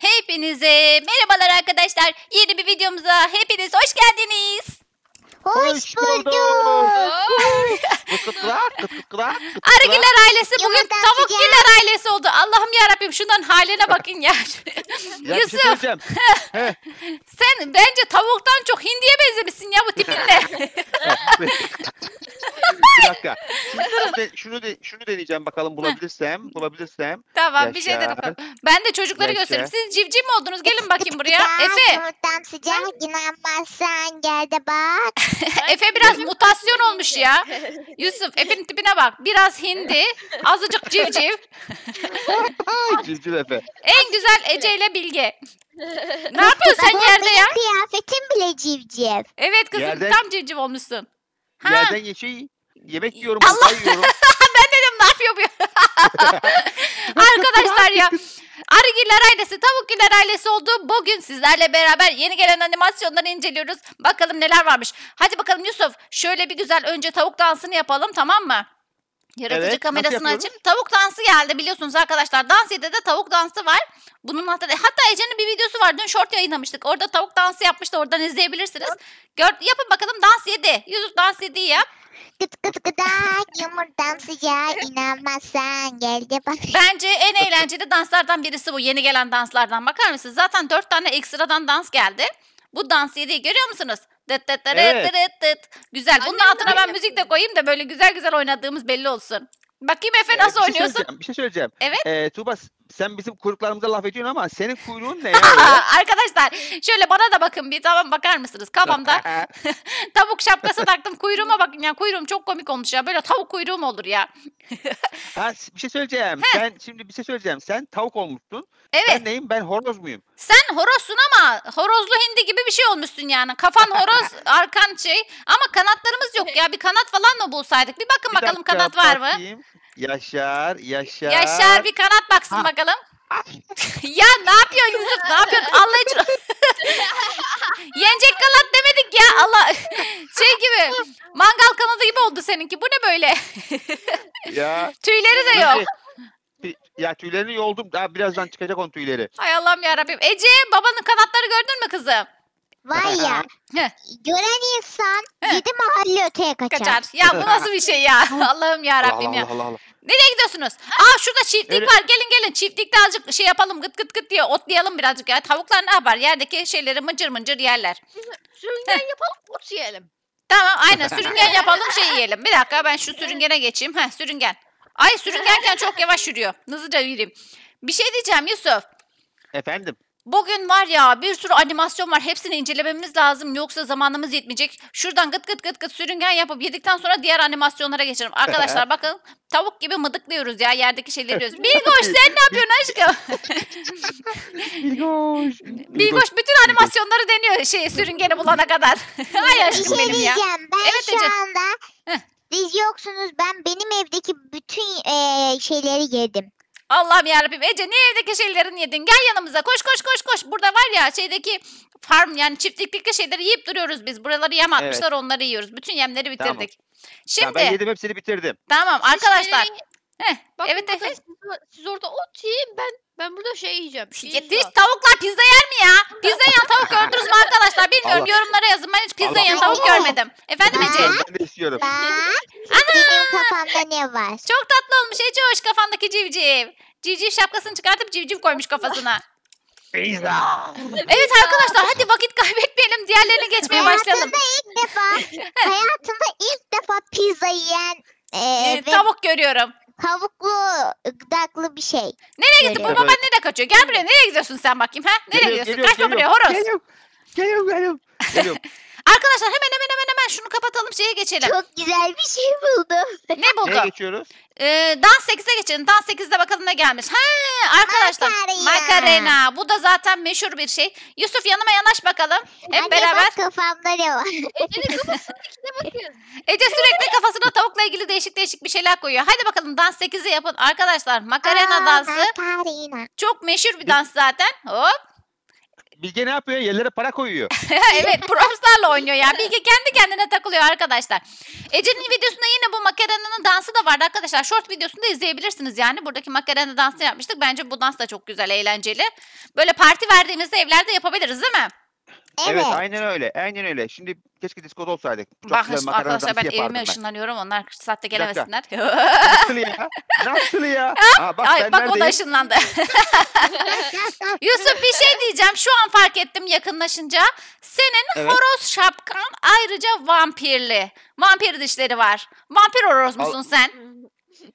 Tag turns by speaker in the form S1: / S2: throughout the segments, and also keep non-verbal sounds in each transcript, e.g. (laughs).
S1: Hepinize merhabalar arkadaşlar. Yeni bir videomuza hepiniz hoş geldiniz.
S2: Hoş bulduk.
S3: Kıt kıt kırak, kıt kıt kırak, kıt kıt
S1: Arıgiller ailesi bugün
S2: Yumurta
S1: tavukgiller ailesi oldu. Allah'ım yarabbim şundan haline bakın ya. (laughs) (laughs)
S3: Ya bir şey
S1: Yusuf
S3: söyleyeceğim. (laughs) He,
S1: sen bence tavuktan çok hindiye benzemişsin ya bu tipinle.
S3: bir dakika. Şimdi de- şunu de, şunu deneyeceğim bakalım bulabilirsem, bulabilirsem.
S1: tamam bir şey
S3: Yaşa.
S1: de bakalım. Ben de çocukları
S3: Yaşa.
S1: göstereyim. Siz civciv mi oldunuz? Gelin bakayım buraya. Efe.
S2: Yumurtam sıcak inanmazsan gel de bak.
S1: Efe biraz mutasyon olmuş ya. (laughs) Yusuf Efe'nin tipine bak. Biraz hindi, azıcık civciv.
S3: Ay, Civciv Efe.
S1: En güzel Ece ile Bilge. (laughs) Ne yapıyorsun sen yerde ya?
S2: Kıyafetim bile civciv.
S1: Evet kızım
S3: Yerden-
S1: tam civciv olmuşsun. Ha.
S3: Yerden ye şey, yemek yiyorum,
S1: Allah!
S3: Allah yiyorum. (laughs)
S1: ben dedim ne yapıyor bu? (laughs) Arkadaşlar ya. Arıgiller ailesi, tavukgiller ailesi oldu. Bugün sizlerle beraber yeni gelen animasyonları inceliyoruz. Bakalım neler varmış. Hadi bakalım Yusuf. Şöyle bir güzel önce tavuk dansını yapalım tamam mı? Yaratıcı
S3: Evet,
S1: kamerasını açayım. Tavuk dansı geldi biliyorsunuz arkadaşlar. Dans de tavuk dansı var. Bunun hatta, hatta Ece'nin bir videosu var. Dün short yayınlamıştık. Orada tavuk dansı yapmıştı. Oradan izleyebilirsiniz. Gör, yapın bakalım dans yedi. Yusuf dans yedi yap.
S2: Kıt kıt kıdak yumurtam sıcak inanmazsan gel de bak.
S1: Bence en eğlenceli danslardan birisi bu. Yeni gelen danslardan bakar mısınız? Zaten dört tane ekstradan dans geldi. Bu dans yediği görüyor musunuz? Dıt dıt dırıt
S3: Evet.
S1: dırıt dıt. Güzel. Bunun
S4: Annem
S1: altına ben
S4: öyle
S1: müzik de koyayım da böyle güzel güzel oynadığımız belli olsun. Bakayım Efe
S3: Ee,
S1: nasıl
S3: bir şey
S1: oynuyorsun?
S3: söyleyeceğim, Bir şey söyleyeceğim.
S1: Evet.
S3: Ee, Tuğba sen bizim kuyruklarımıza laf ediyorsun ama senin kuyruğun ne ya? (laughs)
S1: Arkadaşlar şöyle bana da bakın bir tamam bakar mısınız? Kafamda (laughs) (laughs) tavuk şapkası taktım. Kuyruğuma bakın ya. Kuyruğum çok komik olmuş ya. Böyle tavuk kuyruğum olur ya.
S3: ha, bir şey söyleyeceğim. Sen şimdi bir şey söyleyeceğim. Sen tavuk olmuşsun.
S1: Evet.
S3: Ben neyim? Ben horoz muyum?
S1: Sen horozsun ama horozlu hindi gibi bir şey olmuşsun yani. Kafan horoz, arkan şey. Ama kanatlarımız yok ya. Bir kanat falan mı bulsaydık? Bir bakın
S3: Bir
S1: bakalım kanat var mı?
S3: bakayım. Yaşar, Yaşar.
S1: Yaşar bir kanat baksın
S3: Ha.
S1: bakalım. (laughs) ya ne yapıyorsun Yusuf? Ne yapıyorsun? Allah için. (laughs) Yenecek kanat demedik ya. Allah. (laughs) Şey gibi. Mangal kanadı gibi oldu seninki. Bu ne böyle?
S3: Ya.
S1: Tüyleri de yok.
S3: Ya tüylerini yoldum. Daha birazdan çıkacak onun tüyleri.
S1: Hay Allah'ım yarabbim. Ece babanın kanatları gördün mü kızım?
S2: Var ya gören insan yedi mahalle öteye kaçar.
S1: Kaçar. Ya bu nasıl bir şey ya? (laughs) (laughs) Allah'ım
S3: Allah
S1: yarabbim
S3: Allah
S1: ya.
S3: Allah Allah. Allah.
S1: Nereye gidiyorsunuz? Aa şurada çiftlik
S3: Evet.
S1: var. Gelin gelin çiftlikte azıcık şey yapalım gıt gıt gıt diye otlayalım birazcık ya. Tavuklar ne yapar? Yerdeki şeyleri mıncır mıncır yerler.
S4: Sürüngen yapalım ot yiyelim.
S1: Tamam aynen (laughs) sürüngen yapalım şey yiyelim. Bir dakika ben şu sürüngene geçeyim. Heh sürüngen. Ay sürüngenken çok yavaş yürüyor. Hızlıca yürüyeyim. Bir şey diyeceğim Yusuf.
S3: Efendim.
S1: Bugün var ya bir sürü animasyon var. Hepsini incelememiz lazım. Yoksa zamanımız yetmeyecek. Şuradan gıt gıt gıt gıt sürüngen yapıp yedikten sonra diğer animasyonlara geçelim. Arkadaşlar (laughs) bakın tavuk gibi mıdıklıyoruz ya. Yerdeki şeyleri yiyoruz. (laughs) Bilgoş sen ne yapıyorsun aşkım? (laughs)
S3: Bilgoş.
S1: Bilgoş bütün animasyonları deniyor şey sürüngeni bulana kadar. Ay aşkım
S2: şey
S1: benim ya.
S2: Ben
S1: Evet,
S2: şu
S1: Ece.
S2: anda siz yoksunuz. Ben benim evdeki bütün eee, şeyleri yedim.
S1: Allah'ım yarabbim. Ece niye evdeki şeylerini yedin? Gel yanımıza. Koş koş koş koş. Burada var ya şeydeki farm yani çiftlikteki şeyleri yiyip duruyoruz biz. Buraları yem atmışlar onları yiyoruz. Bütün yemleri
S3: Tamam.
S1: bitirdik.
S3: Ya
S1: Şimdi
S3: ben yedim hepsini bitirdim.
S1: tamam arkadaşlar. Heh,
S4: bakın
S1: evet
S4: bakın,
S1: Efe.
S4: Siz, siz orada ot yiyin ben ben burada şey yiyeceğim.
S1: Yetiş
S4: Pizza.
S1: tavuklar pizza yer mi ya? Pizza yiyen (laughs) tavuk gördünüz mü arkadaşlar? Bilmiyorum
S3: Allah.
S1: yorumlara yazın. Ben hiç pizza
S3: Allah.
S1: yiyen tavuk görmedim. Efendim Ece?
S3: Ben de istiyorum.
S2: Bak benim kafamda ne var?
S1: Çok tatlı olmuş Ece hoş kafandaki civciv. Civciv şapkasını çıkartıp civciv koymuş kafasına.
S3: Pizza.
S1: Evet arkadaşlar hadi vakit kaybetmeyelim. Diğerlerini geçmeye başlayalım.
S2: Hayatımda ilk defa hayatımda ilk defa pizza yiyen eee,
S1: Ee,
S2: ve
S1: tavuk görüyorum.
S2: Tavuklu gıdaklı bir şey.
S1: Nereye gitti? Bu
S2: Görüyorum.
S1: baban nereye kaçıyor? Gel buraya. Nereye gidiyorsun sen bakayım? ha? Nereye
S3: Geliyorum,
S1: gidiyorsun?
S3: geliyorum,
S1: Kaçma buraya
S3: geliyorum.
S1: horoz.
S3: Geliyorum. Geliyorum (laughs) geliyorum. Geliyorum.
S1: Arkadaşlar hemen hemen hemen hemen şunu kapatalım şeye geçelim.
S2: Çok güzel bir şey buldum.
S1: Ne
S3: Neye (laughs)
S1: buldun?
S3: geçiyoruz?
S1: Ee, dans 8'e geçelim. Dans 8'de bakalım ne gelmiş. Ha arkadaşlar.
S2: Makarena.
S1: Makarena. Bu da zaten meşhur bir şey. Yusuf yanıma yanaş bakalım. Hep
S2: Hadi
S1: beraber.
S2: bak kafamda ne var?
S4: Ece'nin bakın. (laughs)
S1: Ece sürekli kafasına tavukla ilgili değişik değişik bir şeyler koyuyor. Hadi bakalım dans 8'i yapın. Arkadaşlar makarena
S2: Aa,
S1: dansı
S2: Makarena.
S1: çok meşhur bir dans zaten. Hop.
S3: Bilge ne yapıyor? Yerlere para koyuyor. (laughs)
S1: evet propslarla oynuyor ya. Bilge kendi kendine takılıyor arkadaşlar. Ece'nin videosunda yine bu Makerena'nın dansı da vardı arkadaşlar. Short videosunda izleyebilirsiniz yani. Buradaki Makerena dansını yapmıştık. Bence bu dans da çok güzel, eğlenceli. Böyle parti verdiğimizde evlerde yapabiliriz değil mi?
S3: Evet, aynen öyle. Aynen öyle. Şimdi keşke diskoda olsaydık. Çok
S1: Bakın
S3: güzel makarna
S1: arkadaşlar ben
S3: dansı
S1: evime
S3: yapardım ben.
S1: ışınlanıyorum. Onlar saatte
S3: dakika.
S1: gelemesinler.
S3: Nasıl ya? Nasıl ya? (laughs) Aa, bak
S1: Ay
S3: ben
S1: bak o da
S3: neredeyim?
S1: ışınlandı. (laughs) Yusuf bir şey diyeceğim. Şu an fark ettim yakınlaşınca. Senin
S3: Evet.
S1: horoz şapkan ayrıca vampirli. Vampir dişleri var. Vampir horoz musun sen?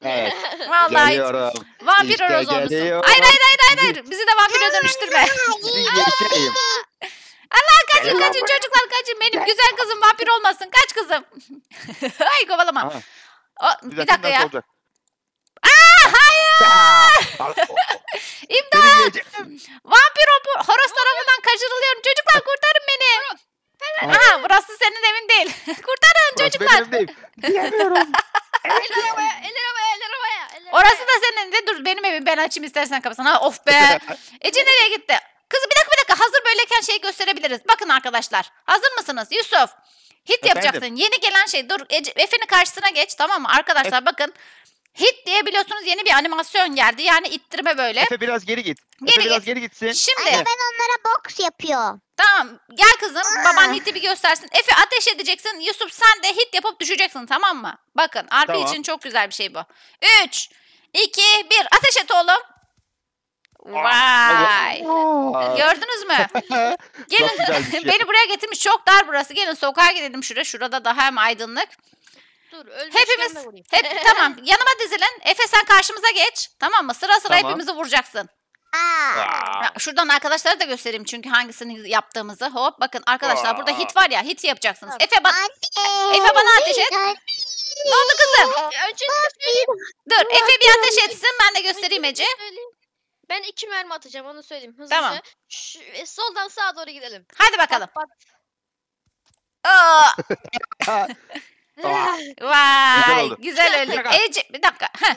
S3: Evet.
S1: Vallahi
S3: Geliyorum.
S1: vampir
S3: İşte
S1: horoz olmuşsun.
S3: geliyorum.
S1: Hayır hayır hayır hayır. hayır. Bizi de vampire dönüştürme.
S3: Sizi geçeyim.
S1: Kaçın kaçın çocuklar kaçın. Benim güzel kızım vampir olmasın. Kaç kızım. (laughs) Ay kovalama. O, bir dakika ya.
S3: Olacak.
S1: hayır.
S3: Aa, (laughs)
S1: İmdat.
S3: Seni yiyeceğim.
S1: Vampir ho- horoz tarafından kaçırılıyorum. Çocuklar kurtarın beni. Aha burası senin evin değil. (laughs) kurtarın
S3: Burası
S1: çocuklar.
S3: benim evim. Diyemiyorum.
S4: Eller havaya, eller havaya, eller eller
S1: Orası da senin de dur benim evim ben açayım istersen kapısını. Ha, of be. Ece nereye gitti? Kızım bir dakika bir dakika hazır böyleyken şey gösterebiliriz. Bakın arkadaşlar hazır mısınız Yusuf? Hit
S3: Efendim?
S1: yapacaksın. Yeni gelen şey dur Ece, Efe'nin karşısına geç tamam mı? Arkadaşlar bakın. Hit diye biliyorsunuz yeni bir animasyon geldi. Yani ittirme böyle.
S3: Efe biraz geri git.
S1: Geri
S3: Efe biraz
S1: git.
S3: geri gitsin.
S1: Şimdi
S2: Ben onlara boks yapıyor.
S1: tamam gel kızım baban hiti bir göstersin. Efe ateş edeceksin. Yusuf sen de hit yapıp düşeceksin tamam mı? Bakın RP
S3: Tamam.
S1: için çok güzel bir şey bu. 3, 2, 1 ateş et oğlum. Vay.
S3: Aa,
S1: Gördünüz mü? (laughs) Gelin
S3: şey. (laughs)
S1: beni buraya getirmiş çok dar burası. Gelin sokağa gidelim şuraya. Şurada daha hem aydınlık.
S4: Dur,
S1: Hepimiz hep (laughs) tamam yanıma dizilin. Efe sen karşımıza geç. Tamam mı? Sıra sıra
S3: Tamam.
S1: hepimizi vuracaksın.
S2: Aa.
S3: Aa,
S1: Şuradan arkadaşlara da göstereyim çünkü hangisini yaptığımızı. Hop bakın arkadaşlar burada hit var ya hit yapacaksınız.
S4: Tamam.
S1: Efe bak
S2: Anne.
S1: Efe bana ateş et.
S2: Anne.
S1: ne oldu kızım?
S4: Söyleyeyim.
S1: Dur Efe bir ateş etsin ben de göstereyim Ece.
S4: Ben iki mermi atacağım onu söyleyeyim hızlıca.
S1: Tamam.
S4: Şu, e, soldan sağa doğru gidelim.
S1: Hadi bakalım.
S4: Pat, pat. (laughs) (laughs)
S1: vay
S3: oldu.
S1: güzel
S3: Bir
S1: öldük. (laughs) Ece bir dakika. Heh.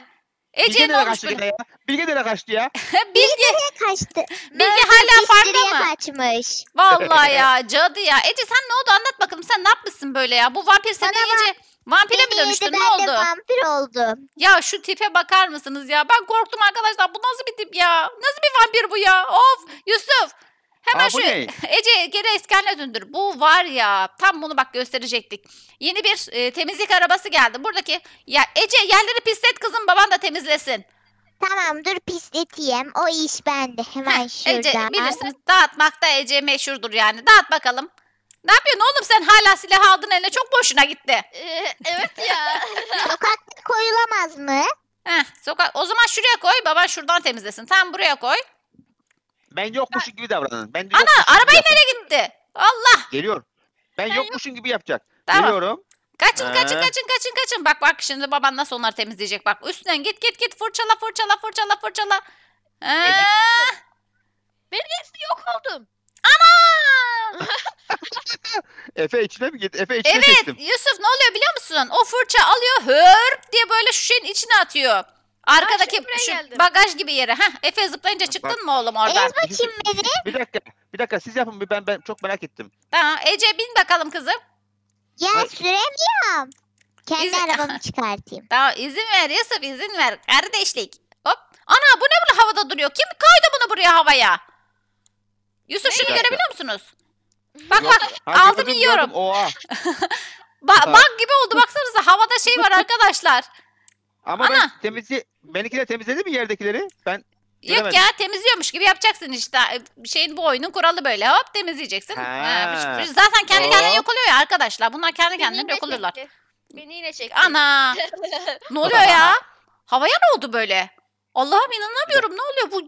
S3: Bilge
S1: Ece'nin
S3: nereye
S1: olmuş
S3: kaçtı yine ya? Bilge nereye kaçtı ya? (laughs)
S1: Bilge,
S2: Nereye kaçtı?
S1: Bilge hala farkında
S2: Dişleriye
S1: mı?
S2: kaçmış.
S1: Vallahi ya (laughs) cadı ya. Ece sen ne oldu anlat bakalım sen ne yapmışsın böyle ya? Bu vampir seni
S2: Bana
S1: iyice vampire mi
S2: Beni yedi,
S1: dönüştün ne
S2: ben de
S1: oldu?
S2: vampir oldum.
S1: Ya şu tipe bakar mısınız ya? Ben korktum arkadaşlar. Bu nasıl bir tip ya? Nasıl bir vampir bu ya? Of Yusuf. Hemen
S3: Aa,
S1: şu
S3: ne? (laughs)
S1: Ece geri eski haline döndür. Bu var ya tam bunu bak gösterecektik. Yeni bir e, temizlik arabası geldi. Buradaki ya Ece yerleri pislet kızım baban da temizlesin.
S2: Tamam dur pisleteyim. O iş bende. Hemen şuradan.
S1: Ece bilirsiniz dağıtmakta Ece meşhurdur yani. Dağıt bakalım. Ne yapıyorsun oğlum sen hala silah aldın eline çok boşuna gitti.
S4: Ee, evet ya. (laughs)
S2: Sokakta koyulamaz mı?
S1: Heh, sokak o zaman şuraya koy baban şuradan temizlesin. Tam buraya koy.
S3: Ben yokmuşum gibi davranın. Ben de
S1: Ana
S3: gibi
S1: arabayı
S3: yapın.
S1: nereye gitti? Allah.
S3: Geliyor. Ben yokmuşum gibi yapacak.
S1: Tamam.
S3: Geliyorum.
S1: Kaçın kaçın
S3: Ee?
S1: kaçın kaçın kaçın. Bak bak şimdi baban nasıl onları temizleyecek. Bak üstünden git git git fırçala fırçala fırçala fırçala. Ee,
S4: Ben hepsi yok oldum.
S1: ana! (laughs)
S3: Efe içine mi git? Efe içine
S1: Evet
S3: çektim.
S1: Yusuf ne oluyor biliyor musun? O fırça alıyor hır diye böyle şu şeyin içine atıyor. Arkadaki
S4: buraya
S1: şu
S4: geldim.
S1: bagaj gibi yere. Heh, Efe zıplayınca çıktın mı oğlum oradan?
S2: Ez bakayım beni.
S3: Bir dakika. Bir dakika siz yapın bir ben ben çok merak ettim.
S1: Tamam Ece bin bakalım kızım.
S2: Ya
S3: Ay.
S2: süremiyorum. Kendi
S1: İzin-
S2: arabamı (laughs) çıkartayım.
S1: Tamam izin ver Yusuf izin ver. Kardeşlik. Hop. Ana bu ne böyle havada duruyor? Kim koydu bunu buraya havaya? Yusuf şunu görebiliyor musunuz? Bak
S3: Yok.
S1: bak aldım yiyorum.
S3: gördüm. Oha. (laughs)
S1: Ba- bak gibi oldu baksanıza havada şey var (laughs) arkadaşlar.
S3: Ama
S1: Ana.
S3: ben temizli benimkiler temizledi mi yerdekileri? Ben
S1: Yok
S3: Göremedim.
S1: ya temizliyormuş gibi yapacaksın işte. Şeyin bu oyunun kuralı böyle hop temizleyeceksin.
S3: Ha.
S1: Ha, zaten kendi kendine
S3: Hop.
S1: yok oluyor ya arkadaşlar. Bunlar kendi kendine yok oluyorlar.
S4: Beni yine çekti.
S1: Ana (laughs) ne oluyor ya? Havaya ne oldu böyle? Allah'ım inanamıyorum ne oluyor bu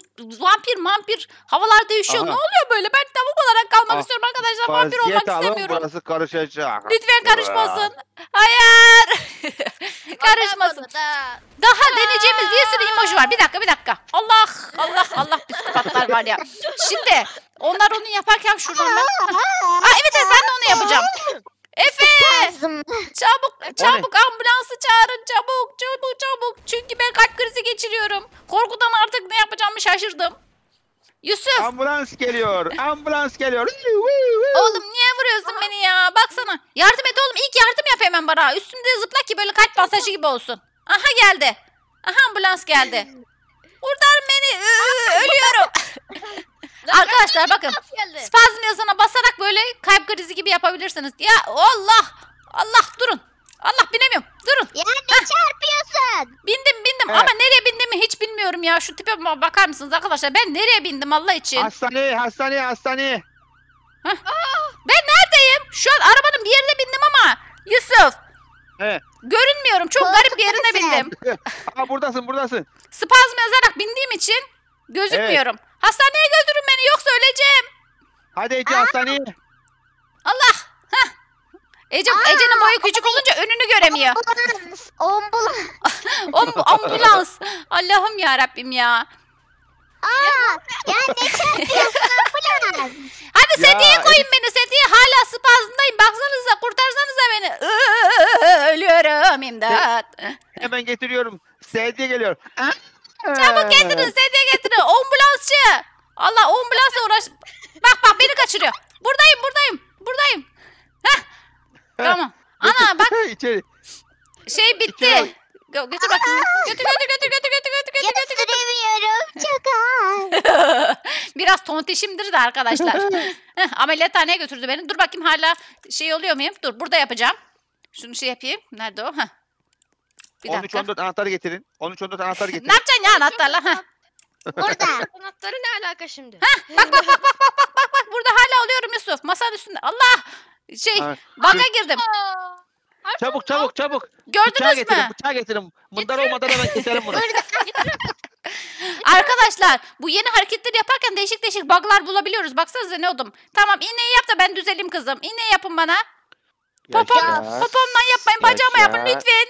S1: vampir mampir havalar değişiyor
S3: Aha.
S1: ne oluyor böyle ben tavuk olarak kalmak
S3: Ah,
S1: istiyorum arkadaşlar vampir olmak
S3: alın
S1: istemiyorum.
S3: burası karışacak.
S1: Lütfen karışmasın. Hayır. (laughs) Karışmasın.
S4: Da.
S1: Daha deneyeceğimiz bir sürü emoji var. Bir dakika bir dakika. Allah Allah Allah psikopatlar var ya. Şimdi onlar onu yaparken şuradan ben... Aa, evet evet ben de onu yapacağım. (laughs) Efe
S2: Lazım.
S1: çabuk çabuk ambulansı çağırın çabuk çabuk çabuk. Çünkü ben kalp krizi geçiriyorum. Korkudan artık ne yapacağımı şaşırdım. Yusuf
S3: Ambulans geliyor. Ambulans geliyor.
S1: oğlum niye vuruyorsun beni ya? Baksana. Yardım et oğlum. İlk yardım yap hemen bana. Üstümde zıpla ki böyle kalp masajı gibi olsun. Aha geldi. Aha ambulans geldi. (laughs) Kurtar beni. Ölüyorum. (laughs) Arkadaşlar bakın. Spazm yazına basarak böyle kalp krizi gibi yapabilirsiniz. Ya Allah. Allah durun. Allah binemiyorum. Durun.
S2: Ya ne çarpıyorsun?
S1: Bindim bindim
S3: Evet.
S1: ama nereye bindiğimi hiç bilmiyorum ya. Şu tipe ba- bakar mısınız arkadaşlar? Ben nereye bindim Allah için?
S3: Hastane, hastane, hastane.
S1: Ben neredeyim? Şu an arabanın bir yerine bindim ama. Yusuf.
S3: He.
S1: Görünmüyorum. Çok garip bir yerine
S2: Koltuktasın.
S1: bindim. (laughs)
S3: Aa buradasın, buradasın.
S1: Spazm yazarak bindiğim için gözükmüyorum. Hastaneye götürün beni yoksa öleceğim.
S3: Hadi Ece hastaneye.
S1: Allah. Heh. Ece,
S2: Aa,
S1: Ece'nin boyu küçük olunca önünü göremiyor.
S2: Ambulans. Ambulans. (laughs)
S1: Am- ambulans. Allah'ım ya Rabbim ya.
S2: Aa, ya ne çarpıyorsun ambulans?
S1: Hadi sediye koyun beni sediye. Hala spazmdayım. Baksanıza kurtarsanıza beni. Ölüyorum imdat.
S3: Hemen getiriyorum. Sedye geliyor. Aa!
S1: Çabuk getirin sedye getirin. Ambulansçı. Allah ambulansla uğraş. Bak bak beni kaçırıyor. Buradayım buradayım. Buradayım. Heh. Tamam. Ana bak
S3: İçeri.
S1: şey
S3: İçeri
S1: bitti. Gö- Götür bakayım. Götür götür götür götür götür götür
S2: Ya
S1: götür götür.
S2: süremiyorum. Çok ağır.
S1: Biraz tontişimdir de arkadaşlar. Heh, (laughs) (laughs) ameliyathaneye götürdü beni. Dur bakayım hala şey oluyor muyum? Dur burada yapacağım. Şunu şey yapayım. Nerede o? Heh. Bir
S3: 13
S1: dakika.
S3: 14 anahtarı getirin. 13 14 anahtarı (laughs)
S1: Ne
S3: getirin.
S1: yapacaksın ya anahtarla? Heh.
S2: Burada.
S4: Anahtarı ne alaka şimdi?
S1: Bak bak bak bak bak bak bak bak burada hala oluyorum Yusuf. Masanın üstünde. Allah! Şey baka girdim.
S3: Çabuk çabuk çabuk. Bıçağı
S1: Gördünüz
S3: getirin,
S1: mü?
S3: bıçağı getirin. Mındar olmadan hemen keselim bunu.
S1: Arkadaşlar bu yeni hareketleri yaparken değişik değişik bug'lar bulabiliyoruz. Baksanıza ne oldum. Tamam iğneyi yap da ben düzeleyim kızım. İğneyi yapın bana. Popom,
S3: Yaşar.
S1: popomdan yapmayın bacağıma yapın
S3: Yaşar.
S1: lütfen.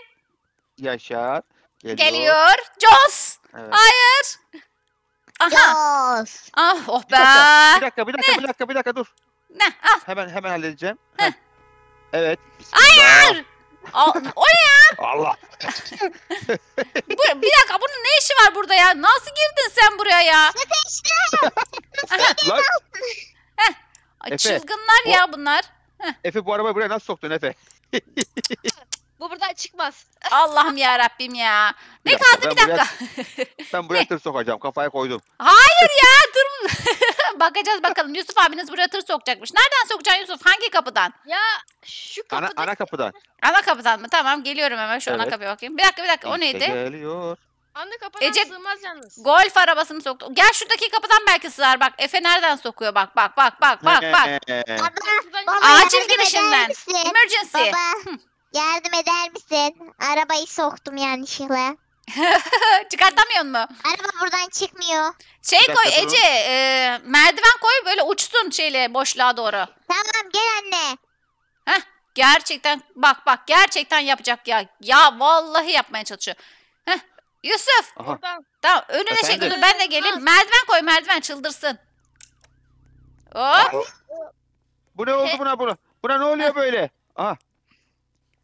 S3: Yaşar. Geliyor.
S1: Geliyor. Jos.
S3: Evet.
S1: Hayır. Aha.
S2: Yos.
S1: Ah oh
S3: Bir dakika, bir
S1: be.
S3: dakika, bir dakika, bir dakika, bir dakika dur.
S1: Ne? Al.
S3: Hemen hemen halledeceğim.
S1: Heh.
S3: Evet. Hayır.
S1: Al. O ne?
S3: Allah. (laughs)
S1: Bu, bir dakika bunun ne işi var burada ya? Nasıl girdin sen buraya ya?
S3: Lan
S1: Ay,
S3: Efe,
S1: Çılgınlar
S3: bu-
S1: ya bunlar.
S3: Efe bu arabayı buraya nasıl soktun Efe? (laughs)
S4: bu buradan çıkmaz.
S1: Allah'ım ya Rabbim ya. Ne
S3: Bir dakika,
S1: kaldı (laughs) bir
S3: ben buraya-
S1: dakika.
S3: Ben buraya tır sokacağım. Kafaya koydum.
S1: Hayır ya dur. Bakacağız bakalım. Yusuf abiniz buraya tır sokacakmış. Nereden sokacaksın Yusuf? Hangi kapıdan?
S4: Ya şu
S3: Ana,
S4: kapıda
S3: ana kapıdan.
S1: Ana kapıdan mı? Tamam geliyorum hemen şu ana
S3: Evet.
S1: kapıya bakayım. Bir dakika bir dakika o
S3: İşte
S1: neydi?
S3: Geliyor.
S4: ana kapıdan
S1: Ece-
S4: sığmaz yalnız.
S1: Golf arabasını soktu. Gel şuradaki kapıdan belki sığar. Bak Efe nereden sokuyor? Bak bak bak bak bak bak.
S2: Baba,
S4: Şuradan
S2: baba
S1: Acil
S2: yardım
S1: girişinden.
S2: misin?
S1: Emergency.
S2: Baba yardım eder misin? Arabayı soktum yanlışlıkla. (laughs)
S1: Çıkartamıyor mu?
S2: Araba buradan çıkmıyor.
S1: Şey
S3: Bir dakika
S1: koy
S3: durun.
S1: Ece. e, merdiven koy böyle uçsun şeyle boşluğa doğru.
S2: Tamam gel anne.
S1: Gerçekten bak bak gerçekten yapacak ya. Ya vallahi yapmaya çalışıyor. Heh. Yusuf
S3: Aha.
S4: buradan.
S1: tamam önüne
S3: Efendim?
S1: dur ben de geleyim. Merdiven koy merdiven çıldırsın. Hop.
S3: Bu ne oldu buna buna? Buna ne oluyor böyle? Aha.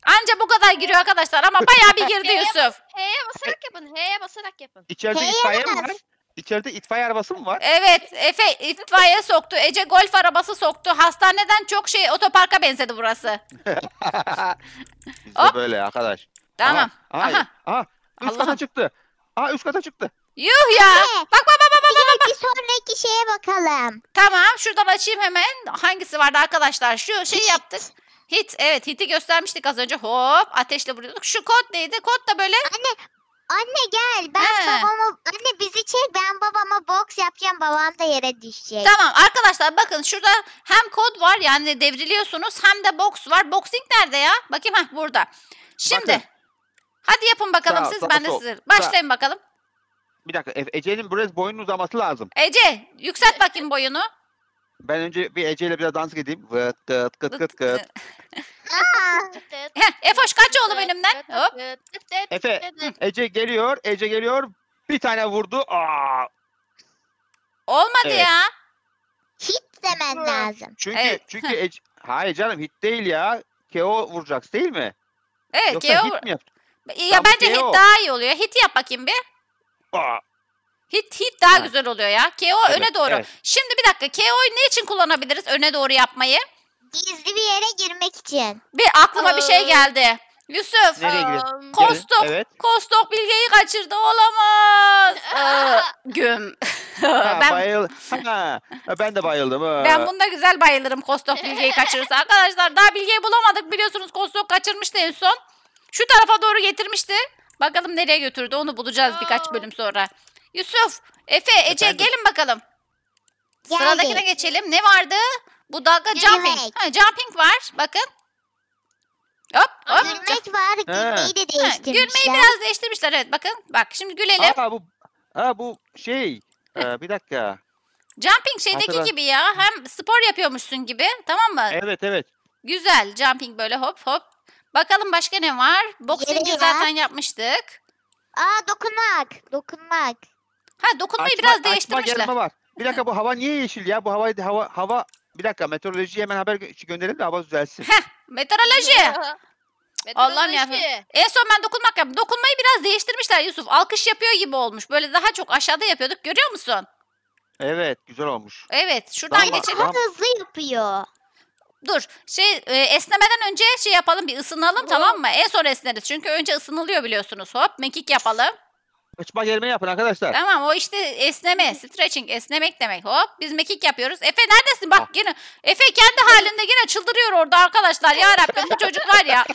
S1: Anca bu kadar giriyor arkadaşlar ama bayağı bir girdi (laughs) Yusuf.
S4: H'ye basarak yapın. H'ye basarak yapın.
S3: İçeride
S2: Hey,
S3: itfaiye mi var? İçeride itfaiye arabası mı var?
S1: Evet Efe itfaiye soktu. Ece golf arabası soktu. Hastaneden çok şey otoparka benzedi burası. (laughs)
S3: Bizde
S1: Hop.
S3: böyle arkadaş.
S1: Tamam.
S3: Aha.
S1: Aha.
S3: Aha. Üst
S1: Allah'ım.
S3: kata çıktı. Aha üst kata çıktı.
S1: Yuh ya. Bak bak bak bak bak.
S2: Gel bir sonraki şeye bakalım.
S1: Tamam şuradan açayım hemen. Hangisi vardı arkadaşlar? Şu şey yaptık. Hit evet hiti göstermiştik az önce. Hop ateşle vuruyorduk. Şu kod neydi? Kod da böyle
S2: Anne Anne gel ben
S1: He.
S2: babama anne bizi çek ben babama boks yapacağım babam da yere düşecek.
S1: Tamam arkadaşlar bakın şurada hem kod var yani devriliyorsunuz hem de box var. Boxing nerede ya? Bakayım ha burada. Şimdi
S3: Bakın.
S1: hadi yapın bakalım
S3: Sağ,
S1: siz
S3: sağ,
S1: ben de
S3: sol,
S1: size. Başlayın bakalım.
S3: Bir dakika. E- Ece'nin biraz boyunun uzaması lazım.
S1: Ece yükselt bakayım boyunu.
S3: Ben önce bir Ece ile biraz dans edeyim. Vıt kıt kıt kıt kıt.
S1: Heh, Efoş kaç oğlum önümden? Hop.
S3: Efe. Ece geliyor. Ece geliyor. Bir tane vurdu. Aa.
S1: Olmadı
S3: Evet.
S1: ya.
S2: hit demen lazım.
S3: Çünkü
S1: Evet.
S3: çünkü Ece... Hayır canım hit değil ya. KO vuracaksın değil mi?
S1: Evet
S3: Yoksa
S1: Geo.
S3: hit mi yaptın?
S1: Ya
S3: bu
S1: bence
S3: Geo.
S1: hit daha iyi oluyor. Hit yap bakayım bir.
S3: Aa.
S1: Hit hit daha
S3: Ha.
S1: güzel oluyor ya. KO
S3: Evet,
S1: öne doğru.
S3: evet.
S1: Şimdi bir dakika KO'yu ne için kullanabiliriz öne doğru yapmayı?
S2: Gizli bir yere girmek için.
S1: Bir aklıma bir şey
S4: Aa.
S1: geldi. Yusuf.
S3: Nereye
S1: Kostok.
S3: Evet.
S1: Kostok Bilge'yi kaçırdı. Olamaz. (laughs) Ee, güm.
S3: Ha, (laughs)
S1: ben
S3: bayıl. Ha, ben de bayıldım. ha.
S1: ben bunda güzel bayılırım Kostok Bilge'yi kaçırırsa. (laughs) Arkadaşlar daha Bilge'yi bulamadık biliyorsunuz. Kostok kaçırmıştı en son. Şu tarafa doğru getirmişti. Bakalım nereye götürdü onu bulacağız birkaç
S4: Aa.
S1: bölüm sonra. Yusuf, Efe, Ece
S3: Efendim?
S1: gelin bakalım.
S2: Geldik.
S1: Sıradakine geçelim. Ne vardı? Bu dalga jumping. Ha, jumping var. Bakın. Hop hop.
S2: Gülmek var. Gülmeyi de
S1: Ha,
S2: değiştirmişler.
S1: gülmeyi biraz değiştirmişler evet bakın. Bak şimdi gülelim.
S3: Aa, bu, ha, bu şey. Ee, bir dakika.
S1: Jumping şeydeki
S3: Hatırla-
S1: gibi ya. Hem spor yapıyormuşsun gibi. Tamam mı?
S3: Evet evet.
S1: Güzel. Jumping böyle hop hop. Bakalım başka ne var? Boxing'i
S2: Yere
S1: zaten yapmıştık.
S2: Aa dokunmak. Dokunmak.
S1: Ha dokunmayı
S3: Açma,
S1: biraz
S3: açma
S1: değiştirmişler.
S3: gelme var. Bir dakika bu hava niye yeşil ya? Bu hava hava hava bir dakika meteorolojiye hemen haber gö- gönderelim de hava düzelsin.
S1: Heh, meteoroloji. Allah'ım ya. En son ben dokunmak yaptım. Dokunmayı biraz değiştirmişler Yusuf. Alkış yapıyor gibi olmuş. Böyle daha çok aşağıda yapıyorduk. Görüyor musun?
S3: Evet güzel olmuş.
S1: Evet. Şuradan
S3: Tamam,
S1: geçelim.
S3: tamam.
S2: Daha hızlı yapıyor.
S1: Dur. Şey e, esnemeden önce şey yapalım bir ısınalım tamam mı? En son esneriz. Çünkü önce ısınılıyor biliyorsunuz. Hop mekik yapalım.
S3: Açma gelme yapın arkadaşlar.
S1: Tamam o işte esneme, stretching, esnemek demek. Hop biz mekik yapıyoruz. Efe neredesin? Bak
S3: Ah.
S1: yine Efe kendi halinde yine çıldırıyor orada arkadaşlar. Ya Rabbim bu çocuk var ya. (laughs)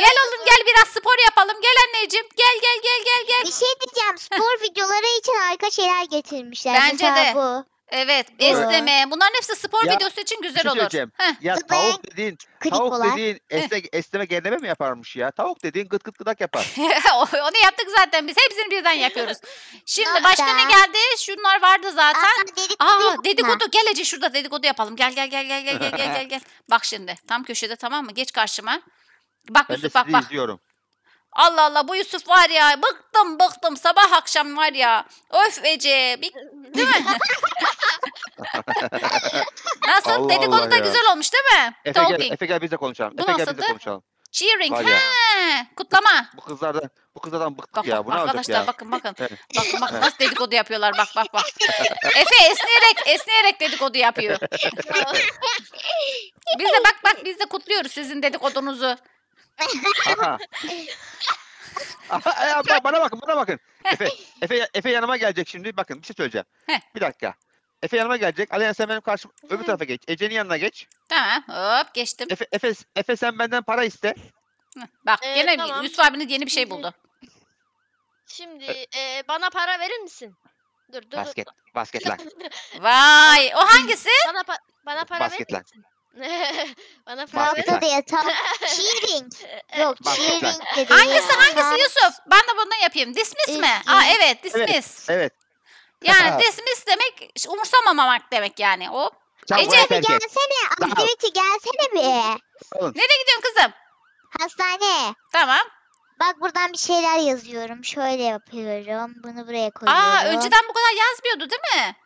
S1: gel oğlum gel biraz spor yapalım. Gel anneciğim. Gel gel gel gel gel.
S2: Bir şey diyeceğim. Spor videoları için harika şeyler getirmişler.
S1: Bence
S2: Mesela
S1: de.
S2: bu.
S1: Evet esneme. Bunların hepsi spor
S3: Ya,
S1: videosu için güzel
S3: şey
S1: olur.
S3: söyleyeceğim.
S1: Heh.
S3: Ya tavuk dediğin tavuk dediğin esne, esneme gerneme mi yaparmış ya? Tavuk dediğin gıt gıt gıdak yapar. (laughs)
S1: Onu yaptık zaten biz. Hepsini birden yapıyoruz. Şimdi başka ne geldi? Şunlar vardı zaten.
S2: Aa, dedikodu
S1: Aa
S2: yapma.
S1: dedikodu gel Ece şurada dedikodu yapalım. Gel gel gel gel gel gel gel gel gel. (laughs) Bak şimdi tam köşede tamam mı? Geç karşıma. Bak
S3: Ben de
S1: Yusuf bak
S3: sizi
S1: bak.
S3: izliyorum.
S1: Allah Allah bu Yusuf var ya bıktım bıktım sabah akşam var ya. Öf Ece. Bir, değil mi? (laughs) Nasıl?
S3: Allah
S1: dedikodu
S3: Allah
S1: da
S3: ya.
S1: güzel olmuş değil mi?
S3: Efe gel,
S1: Talking.
S3: Efe gel biz de konuşalım.
S1: Bu
S3: Efe gel biz de
S1: nasıldı?
S3: konuşalım.
S1: Cheering.
S3: Var ya.
S1: He, kutlama.
S3: Bu kızlardan bu kızlardan bıktık
S1: Bak,
S3: ya.
S1: bak,
S3: Bu ne olacak
S1: arkadaşlar
S3: ya?
S1: bakın bakın.
S3: Evet.
S1: Bakın bak nasıl dedikodu yapıyorlar bak bak bak. Efe esneyerek esneyerek dedikodu yapıyor. Biz de bak bak biz de kutluyoruz sizin dedikodunuzu.
S3: Aha. Aha, ba- bana bakın bana bakın. Efe, Efe, Efe yanıma gelecek şimdi. Bakın bir şey söyleyeceğim.
S1: Heh.
S3: Bir dakika. Efe yanıma gelecek. Alihan sen benim karşım öbür tarafa geç. Ece'nin yanına geç.
S1: Tamam hop geçtim.
S3: Efe, Efe, Efe sen benden para iste.
S1: Hı, Bak
S4: Ee,
S1: gene
S4: tamam.
S1: Yusuf abiniz yeni bir şey buldu.
S4: Şimdi e, bana para verir misin? Dur dur. dur.
S3: Basket. Basket lan. (laughs)
S1: Vay o hangisi?
S4: Bana, pa- bana para
S3: Basket
S4: verir misin? (laughs) bana para
S3: Basket
S4: verir
S3: lan.
S2: Diye. (laughs) Cheering. Yok
S3: Basket lan.
S2: cheering de değil.
S1: Hangisi
S2: Ha,
S1: hangisi Yusuf? Ben de bundan yapayım. Dismiss mi?
S2: Üzgün.
S1: Aa evet dismiss.
S3: Evet.
S1: Yani dismiss demek umursamamak demek yani. O.
S3: Çabuk
S1: Ece,
S2: Bir
S3: terk et.
S2: gelsene.
S3: Daha-
S2: Activity gelsene bir.
S1: Nereye gidiyorsun kızım?
S2: Hastane.
S1: Tamam.
S2: Bak buradan bir şeyler yazıyorum. Şöyle yapıyorum. Bunu buraya koyuyorum.
S1: Aa önceden bu kadar yazmıyordu değil mi?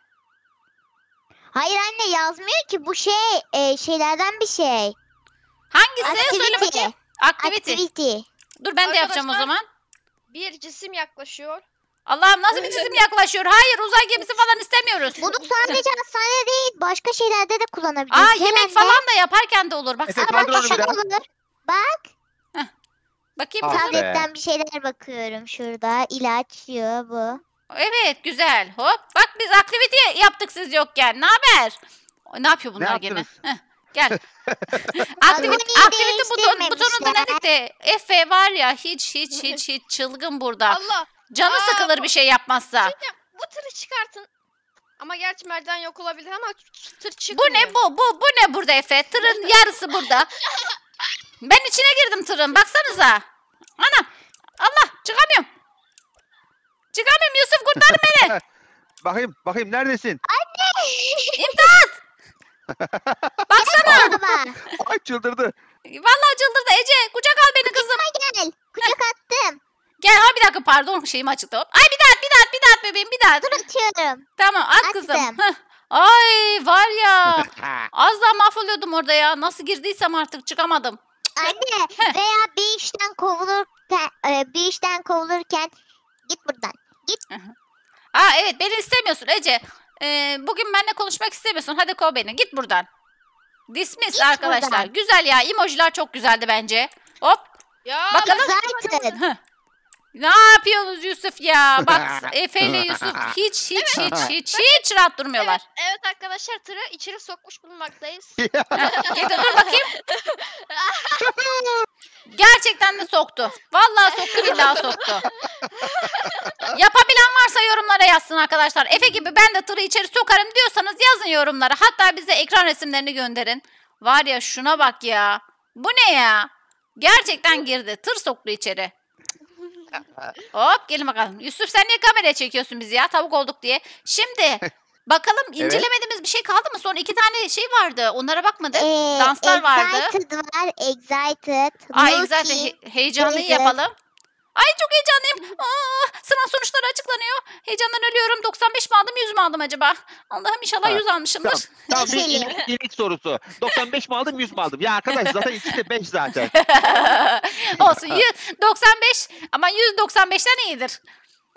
S2: Hayır anne yazmıyor ki. Bu şey e, şeylerden bir şey.
S1: Hangisi? Söyle
S2: Activity.
S1: bakayım. Activity.
S2: Activity.
S1: Dur ben de yapacağım o
S4: Arkadaşlar-
S1: zaman.
S4: Bir cisim yaklaşıyor.
S1: Allah'ım nasıl bir cisim yaklaşıyor? Hayır uzay gemisi falan istemiyoruz.
S2: Bunu sadece hastane değil başka şeylerde de kullanabiliriz.
S1: Aa
S2: Hemen
S1: yemek
S2: de-
S1: falan da yaparken de olur. Bak
S3: Efe, kaldır
S1: bak
S3: onu
S2: Şu
S3: bir daha.
S2: olur. Bak
S1: bakayım
S3: Ah
S1: kızım.
S3: be.
S2: tabletten bir şeyler bakıyorum şurada. İlaç diyor bu.
S1: Evet güzel. Hop bak biz aktivite yaptık siz yokken. Ne haber? Ne yapıyor bunlar gene?
S3: yaptınız?
S1: Heh, gel. (laughs) aktivite,
S2: Abone
S1: aktivite buton, butonunu
S2: değiştirmemişler.
S1: denedik de Efe var ya hiç hiç hiç hiç çılgın burada.
S4: Allah.
S1: Canı
S4: Aa,
S1: sıkılır
S4: bu-
S1: bir şey yapmazsa.
S4: Diyeceğim, bu tırı çıkartın. Ama gerçi merdiven yok olabilir ama tır
S1: Bu
S4: çıkmıyor.
S1: ne bu bu bu ne burada Efe? Tırın (laughs) yarısı burada. Ben içine girdim tırın baksanıza. Ana Allah çıkamıyorum. Çıkamıyorum Yusuf kurtar beni. (laughs)
S3: Bakayım bakayım neredesin?
S1: İmdat. (laughs) Baksana.
S2: Baba
S3: Ay çıldırdı.
S1: Vallahi çıldırdı Ece. Kucak al beni kızım.
S2: gel. Kucak attım.
S1: Gel ha bir dakika pardon şeyimi açıktı. Hop. Ay bir daha at, bir daha at, bir daha at bebeğim bir daha at.
S2: Dur atıyorum.
S1: Tamam at kızım. Ay var ya. (laughs) Az daha mahvoluyordum orada ya. Nasıl girdiysem artık çıkamadım.
S2: Anne veya bir işten kovulurken e, bir işten kovulurken Git buradan.
S1: Aa evet beni istemiyorsun Ece. Ee, bugün benimle konuşmak istemiyorsun. Hadi kov beni. Git buradan. Dismiss
S2: Git
S1: arkadaşlar.
S2: buradan.
S1: Güzel ya. Emojiler çok güzeldi bence. Hop.
S4: Ya
S1: Bakalım.
S2: Zaten.
S1: Ne yapıyorsunuz Yusuf ya? Bak (laughs) Efe ile Yusuf hiç hiç hiç hiç hiç rahat durmuyorlar.
S4: Evet arkadaşlar tırı içeri sokmuş bulunmaktayız. (laughs)
S1: Getir dur bakayım. Gerçekten de soktu. Vallahi soktu billahi soktu. (laughs) Yapabilen varsa yorumlara yazsın arkadaşlar. Efe gibi ben de tırı içeri sokarım diyorsanız yazın yorumlara. Hatta bize ekran resimlerini gönderin. Var ya şuna bak ya. Bu ne ya? Gerçekten girdi. Tır soktu içeri. Hop gelin bakalım. Yusuf sen niye kameraya çekiyorsun bizi ya? Tavuk olduk diye. Şimdi (laughs) bakalım incelemediğimiz bir şey kaldı mı? Son iki tane şey vardı. Onlara bakmadık.
S2: Ee,
S1: Danslar vardı.
S2: Excited var. Excited.
S1: Ay
S2: Lucky.
S1: zaten he- heyecanlıyı yapalım. Ay çok heyecanlıyım. Aa, sınav sonuçları açıklanıyor. Heyecandan ölüyorum. 95 mi aldım 100 mü aldım acaba? Allah'ım inşallah
S3: Ha,
S1: 100 almışımdır.
S3: Tamam. Tamam bir ilk, ilk sorusu. 95 mi aldım 100 mü aldım? Ya arkadaş zaten ikisi de 5 zaten. (laughs)
S1: Olsun 100, 95 ama 195'ten iyidir.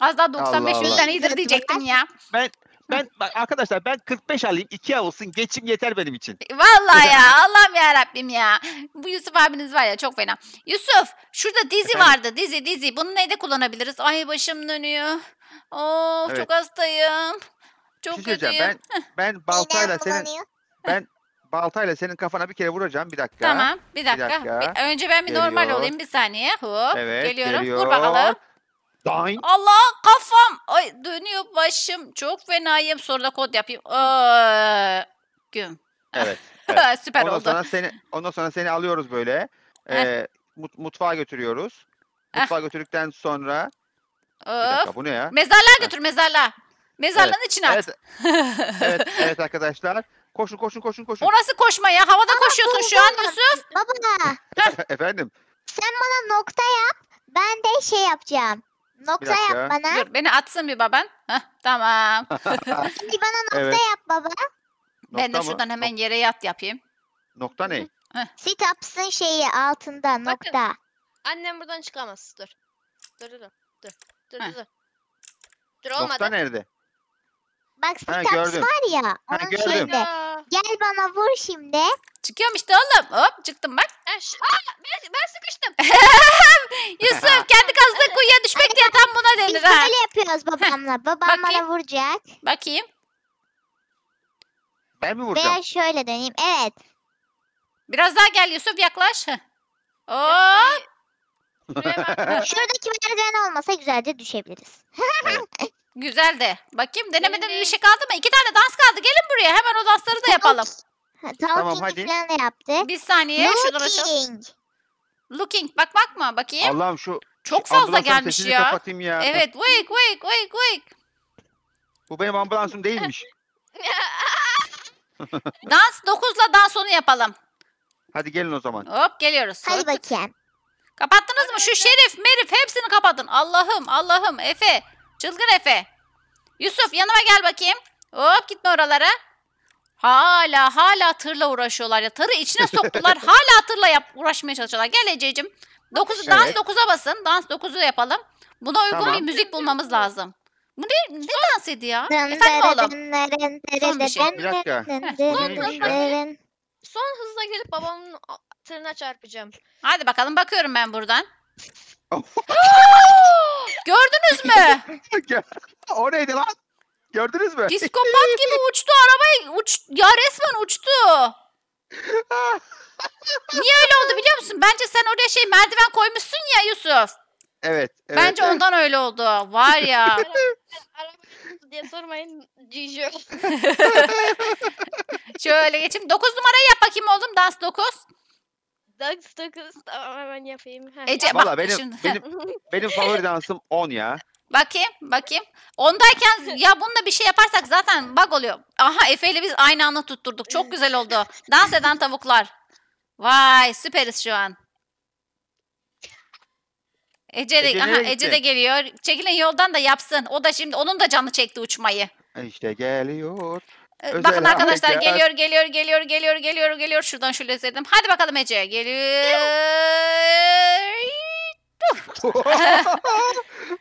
S1: Az daha 95
S3: Allah Allah.
S1: 100'den iyidir diyecektim ya.
S3: Ben bak arkadaşlar ben 45 alayım 2 olsun geçim yeter benim için.
S1: Vallahi ya Allah'ım ya Rabbim ya. Bu Yusuf abiniz var ya çok fena. Yusuf şurada dizi
S3: Efendim?
S1: vardı dizi dizi. Bunu neyde kullanabiliriz? Ay başım dönüyor. Of
S3: Evet.
S1: çok hastayım.
S3: Bir
S1: Çok
S3: şey söyleyeceğim.
S1: kötüyüm.
S3: Ben ben baltayla senin
S2: bulanıyor.
S3: baltayla senin kafana bir kere vuracağım bir dakika.
S1: Tamam bir dakika.
S3: dakika.
S1: Bir- önce ben bir normal
S3: Geliyor.
S1: olayım bir saniye. Hop
S3: Evet
S1: geliyorum.
S3: geliyor.
S1: Vur bakalım.
S3: Dain.
S1: Allah kafam. Ay dönüyor başım. Çok fenayım. Sonra da kod yapayım. Aa, Güm. (laughs)
S3: Evet.
S1: Süper
S3: ondan
S1: oldu.
S3: sonra seni ondan sonra seni alıyoruz böyle. Ee, mut- mutfağa götürüyoruz. Mutfağa götürdükten sonra bir dakika bu ne ya?
S1: Mezarlığa götür mezarlığa. Mezarlığın içine at.
S3: Evet. evet, (laughs) evet arkadaşlar. Koşun koşun koşun koşun.
S1: O nasıl koşma ya? Havada koşuyorsun şu an Yusuf.
S2: Baba (laughs)
S3: Efendim.
S2: sen bana nokta yap. Ben de şey yapacağım. Nokta
S3: dakika.
S2: yap bana.
S1: Dur beni atsın bir baban. Heh, tamam. (laughs)
S2: Bir bana nokta
S3: Evet.
S2: yap baba.
S1: ben de
S3: Nokta mı?
S1: şuradan hemen yere yat yapayım.
S3: Nokta ne?
S2: Sit ups'ın şeyi altında nokta.
S4: Annem buradan çıkamaz. Dur. Dur dur dur. Dur dur
S1: Heh.
S4: dur. dur.
S3: Nokta
S4: olmadı.
S3: nerede?
S2: Bak sit
S3: Ha,
S2: ups
S3: gördüm.
S2: var ya.
S3: Ha,
S2: Onun
S3: gördüm.
S2: şeyinde.
S4: Ya.
S2: Gel bana vur şimdi.
S1: Çıkıyorum işte oğlum. Hop çıktım bak.
S4: Ha, ş- Aa, ben, ben sıkıştım. (laughs)
S1: Yusuf (laughs) kendi kazdığı kuyuya düşmek diye tam buna
S2: Biz
S1: denir ha.
S2: böyle yapıyoruz babamla. Babam
S1: Bakayım.
S2: bana vuracak.
S1: Bakayım.
S3: Ben mi vuracağım?
S2: Veya şöyle döneyim. Evet.
S1: Biraz daha gel Yusuf yaklaş. Heh. Hop.
S2: Şuradaki merdiven olmasa güzelce düşebiliriz. (laughs)
S1: Güzel de. Bakayım denemeden
S4: Benim
S1: bir şey kaldı mı? İki tane dans kaldı. Gelin buraya. Hemen o dansları da yapalım.
S2: Ha,
S3: Tamam, hadi.
S2: falan da yaptı.
S1: Bir saniye. Şuradan açalım.
S2: Looking.
S1: Looking. Bak bakma. Bakayım.
S3: Allah'ım şu
S1: Çok fazla
S3: ambulansın
S1: gelmiş
S3: sesini
S1: ya.
S3: kapatayım ya.
S1: Evet. Wake wake wake wake.
S3: Bu benim ambulansım değilmiş. (laughs) (laughs)
S1: Dans 9'la dans onu yapalım.
S3: Hadi gelin o zaman.
S1: Hop geliyoruz.
S2: Hadi
S1: Hop.
S2: bakayım.
S1: Kapattınız mı? Şu şerif, merif hepsini kapatın. Allah'ım, Allah'ım. Efe. Çılgın Efe. Yusuf yanıma gel bakayım. Hop gitme oralara. Hala hala tırla uğraşıyorlar ya. Tırı içine (laughs) soktular. hala tırla yap uğraşmaya çalışıyorlar. Gel Ececiğim. 9 dans
S3: Evet.
S1: 9'a basın. Dans 9'u yapalım. Buna uygun
S3: Tamam.
S1: bir müzik bulmamız lazım. Bu ne, ne dansı ya?
S2: Dın
S1: Efendim oğlum. Son bir şey.
S3: Bir dakika. son şey.
S4: Son hızla gelip babamın tırına çarpacağım.
S1: Hadi bakalım bakıyorum ben buradan. (laughs) Gördünüz mü? (laughs)
S3: o neydi lan? Gördünüz mü?
S1: Psikopat gibi uçtu arabayı. Uç, ya resmen uçtu. (laughs) Niye öyle oldu biliyor musun? Bence sen oraya şey merdiven koymuşsun ya Yusuf.
S3: evet. evet.
S1: Bence ondan öyle oldu. Var ya.
S4: Diye sormayın. Cici.
S1: Şöyle geçeyim. 9 numarayı yap bakayım oğlum. Dans 9.
S4: Dax dokuz. Tamam hemen yapayım. Heh,
S1: Ece
S3: Valla
S1: bak
S3: benim,
S1: şimdi.
S3: benim, (laughs) benim favori dansım 10 ya.
S1: Bakayım bakayım. Ondayken ya bununla bir şey yaparsak zaten bug oluyor. Aha Efe ile biz aynı anda tutturduk. Çok güzel oldu. Dans eden tavuklar. Vay süperiz şu an. Ece de,
S3: Ece
S1: aha,
S3: nereye
S1: Ece
S3: gitti?
S1: de geliyor. Çekilin yoldan da yapsın. O da şimdi onun da canı çekti uçmayı.
S3: İşte geliyor.
S1: Ee,
S3: Özel
S1: Bakın arkadaşlar
S3: harekat.
S1: geliyor geliyor geliyor geliyor geliyor geliyor. Şuradan şöyle izledim. Hadi bakalım Ece. Geliyor. (laughs)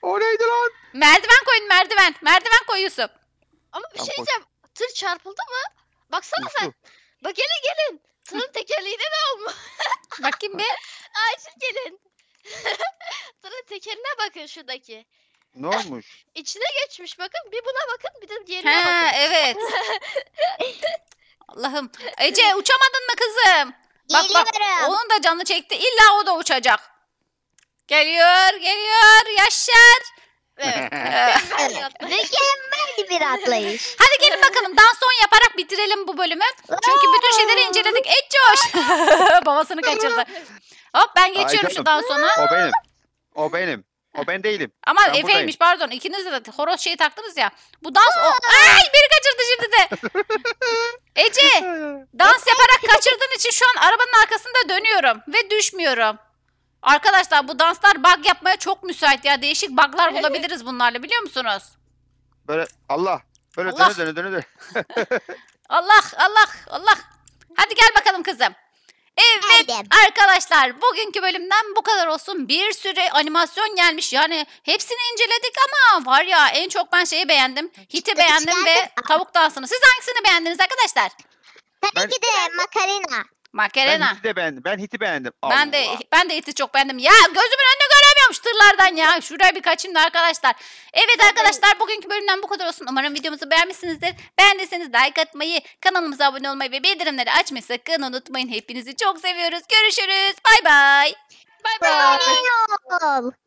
S3: o neydi lan?
S1: Merdiven koyun merdiven. Merdiven koy Yusuf.
S4: Ama bir şey diyeceğim. Tır çarpıldı mı? Baksana sen.
S3: Uçtu.
S4: Bak gelin gelin. Tırın tekerleğine ne olmuş?
S1: Bakayım bir. (laughs)
S4: Acil gelin. (laughs) Tırın tekerine bakın şuradaki.
S3: Ne olmuş? (laughs)
S4: İçine geçmiş bakın. Bir buna bakın bir de diğerine
S1: Ha
S4: bakın.
S1: evet. (laughs) Allah'ım. Ece uçamadın mı kızım? Bak bak
S2: Geliyorum.
S1: onun da canı çekti. İlla o da uçacak. Geliyor geliyor Yaşar.
S4: Evet. (laughs)
S2: Mükemmel bir atlayış.
S1: Hadi gelin bakalım dans son yaparak bitirelim bu bölümü. Çünkü bütün şeyleri inceledik. Etcoş. Babasını kaçırdı. Hop ben geçiyorum şu
S3: canım.
S1: dans.
S3: O benim. O benim. O ben değilim.
S1: Ama
S3: Ben
S1: Efe'ymiş pardon. İkiniz de horoz şeyi taktınız ya. Bu dans o. Ay biri kaçırdı şimdi de. (laughs) Ece dans yaparak kaçırdığın için şu an arabanın arkasında dönüyorum ve düşmüyorum. Arkadaşlar bu danslar bug yapmaya çok müsait ya. Değişik buglar bulabiliriz bunlarla biliyor musunuz?
S3: Böyle Allah. Böyle
S1: Allah.
S3: döne döne döne döne. (laughs)
S1: Allah Allah Allah. Hadi gel bakalım kızım. Evet
S2: Geldim.
S1: arkadaşlar bugünkü bölümden bu kadar olsun. Bir sürü animasyon gelmiş. Yani hepsini inceledik ama var ya en çok ben şeyi beğendim. Hiti beğendim ve tavuk dansını. Siz hangisini beğendiniz arkadaşlar?
S2: Tabii
S3: Ben-
S2: ki de makarena.
S3: Ben
S1: Makarena.
S3: hiti de beğendim. Ben hiti beğendim.
S1: Ben de ben de iti çok beğendim. Ya gözümün önünde göremiyorum şu tırlardan ya. Şuraya bir kaçayım da arkadaşlar. Evet arkadaşlar bugünkü bölümden bu kadar olsun. Umarım videomuzu beğenmişsinizdir. Beğendiyseniz like atmayı, kanalımıza abone olmayı ve bildirimleri açmayı sakın unutmayın. Hepinizi çok seviyoruz. Görüşürüz. Bay bay.
S4: Bay bay.